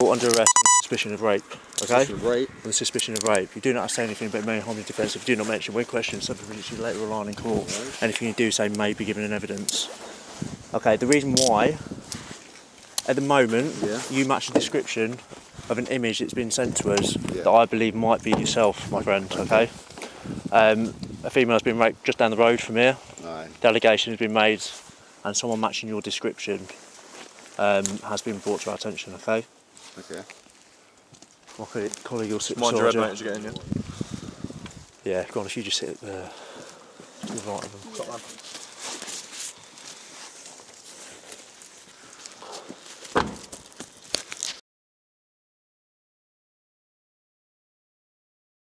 Brought under arrest on suspicion of rape. Okay? Suspicion of rape. On suspicion of rape. You do not say anything but may harm your defence if you do not mention when questioned subject which you later rely on in court. Anything you do say may be given in evidence. Okay, the reason why, at the moment, Yeah. you match the description of an image that's been sent to us Yeah. that I believe might be yourself, my friend, okay? Um, a female's been raped just down the road from here. Aye. The allegation has been made, and someone matching your description um, has been brought to our attention, okay? Okay. My colleague, colleague will sit Mind your head, beside mate, as you get in, yeah? Yeah, go on, if you just sit at the, to the right